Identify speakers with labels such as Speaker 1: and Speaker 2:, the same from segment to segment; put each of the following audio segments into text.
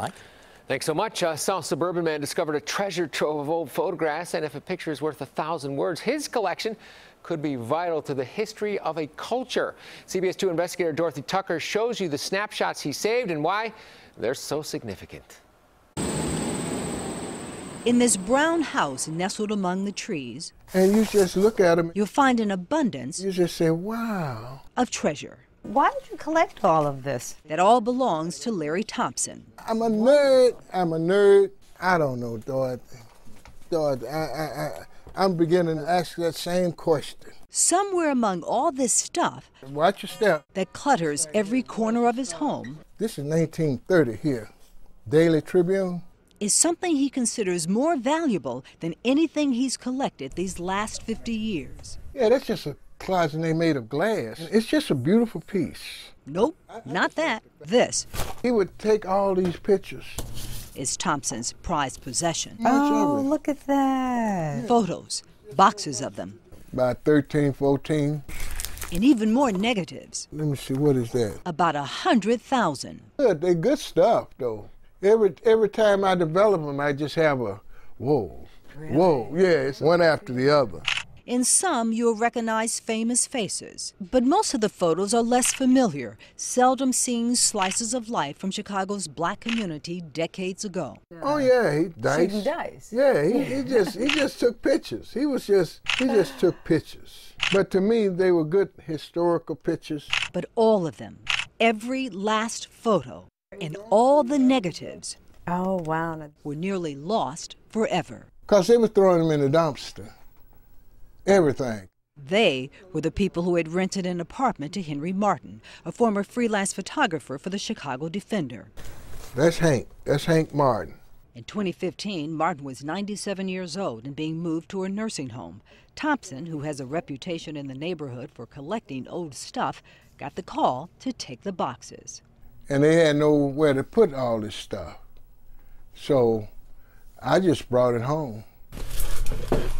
Speaker 1: Mike?
Speaker 2: Thanks so much. A South Suburban man discovered a treasure trove of old photographs, and if a picture is worth a thousand words, his collection could be vital to the history of a culture. CBS 2 investigator Dorothy Tucker shows you the snapshots he saved and why they're so significant.
Speaker 3: In this brown house nestled among the trees,
Speaker 4: And you just look at them,
Speaker 3: you'll find an abundance
Speaker 4: you just say, wow.
Speaker 3: of treasure
Speaker 5: Why did you collect all of this?
Speaker 3: that all belongs to Larry Thompson.
Speaker 4: I'm a nerd. I'm a nerd. I don't know, Dorothy. Dorothy, I, I, I, I'm beginning to ask that same question.
Speaker 3: Somewhere among all this stuff
Speaker 4: Watch your step.
Speaker 3: that clutters every corner of his home
Speaker 4: This is 1930 here. Daily Tribune.
Speaker 3: is something he considers more valuable than anything he's collected these last 50 years.
Speaker 4: Yeah, that's just a closet and they made of glass. It's just a beautiful piece.
Speaker 3: Nope, not that. This
Speaker 4: He would take all these pictures.
Speaker 3: is Thompson's prized possession.
Speaker 5: Oh, look at that.
Speaker 3: Photos, boxes of them,
Speaker 4: About 13, 14.
Speaker 3: and even more negatives.
Speaker 4: Let me see, what is that?
Speaker 3: About a hundred thousand.
Speaker 4: Good, they're good stuff though. Every every time I develop them, I just have a whoa, whoa. Yeah, it's one after the other.
Speaker 3: In some, you'll recognize famous faces, but most of the photos are less familiar, seldom seen slices of life from Chicago's black community decades ago.
Speaker 4: Oh yeah, he dice.
Speaker 5: Shooting dice.
Speaker 4: Yeah, he, he just he just took pictures. He was just he just took pictures. But to me, they were good historical pictures.
Speaker 3: But all of them, every last photo, and all the negatives
Speaker 5: Oh, wow.
Speaker 3: were nearly lost forever.
Speaker 4: Cause they were throwing them in the dumpster. Everything.
Speaker 3: They were the people who had rented an apartment to Henry Martin, a former freelance photographer for the Chicago Defender.
Speaker 4: That's Hank. That's Hank Martin.
Speaker 3: In 2015, Martin was 97 years old and being moved to a nursing home. Thompson, who has a reputation in the neighborhood for collecting old stuff, got the call to take the boxes.
Speaker 4: And they had nowhere to put all this stuff. So I just brought it home.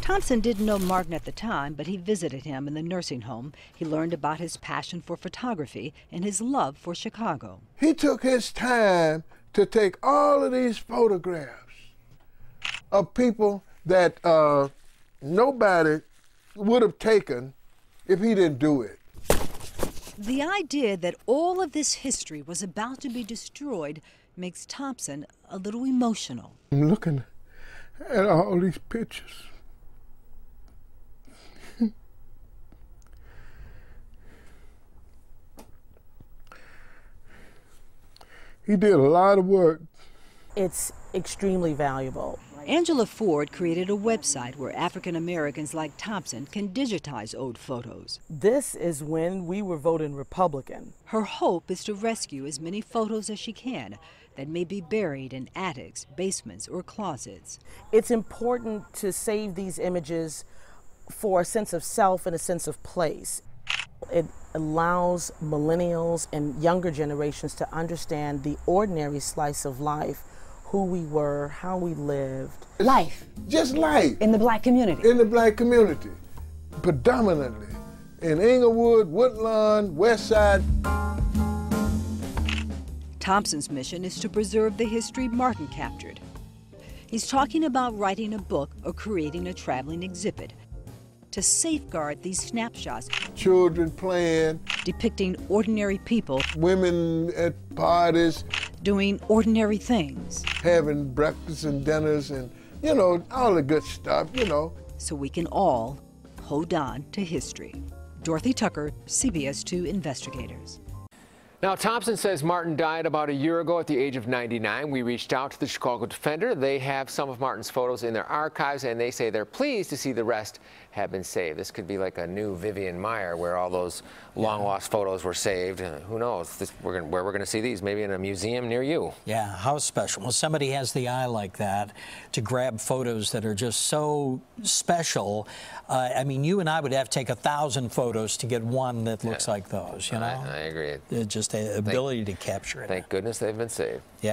Speaker 3: Thompson didn't know Martin at the time, but he visited him in the nursing home. He learned about his passion for photography and his love for Chicago.
Speaker 4: He took his time to take all of these photographs of people that uh, nobody would have taken if he didn't do it.
Speaker 3: The idea that all of this history was about to be destroyed makes Thompson a little emotional.
Speaker 4: I'm looking at all these pictures. He did a lot of work.
Speaker 6: it's extremely valuable.
Speaker 3: Angela Ford created a website where African Americans like Thompson can digitize old photos.
Speaker 6: This is when we were voting Republican.
Speaker 3: Her hope is to rescue as many photos as she can that may be buried in attics, basements, or closets.
Speaker 6: It's important to save these images for a sense of self and a sense of place. It allows millennials and younger generations to understand the ordinary slice of life, who we were, how we lived.
Speaker 5: Life
Speaker 4: Just life
Speaker 5: in the black community.
Speaker 4: in the black community, predominantly in Englewood, Woodlawn, West Side.
Speaker 3: Thompson's mission is to preserve the history Martin captured. He's talking about writing a book or creating a traveling exhibit to safeguard these snapshots
Speaker 4: Children playing,
Speaker 3: depicting ordinary people
Speaker 4: women at parties,
Speaker 3: doing ordinary things
Speaker 4: having breakfasts and dinners, and you know, all the good stuff, you know.
Speaker 3: so we can all hold on to history. Dorothy Tucker, CBS 2 Investigators.
Speaker 2: Now, Thompson says Martin died about a year ago at the age of 99. We reached out to the Chicago Defender. They have some of Martin's photos in their archives, and they say they're pleased to see the rest have been saved. This could be like a new Vivian Maier, where all those long lost photos were saved. Uh, who knows this, we're gonna, where we're going to see these? Maybe in a museum near you.
Speaker 1: Yeah, how special. Well, somebody has the eye like that to grab photos that are just so special. Uh, I mean, you and I would have to take a thousand photos to get one that looks like those, you know?
Speaker 2: I, I agree.
Speaker 1: Uh, Just the ability to capture it.
Speaker 2: Thank goodness they've been saved.
Speaker 1: Yeah.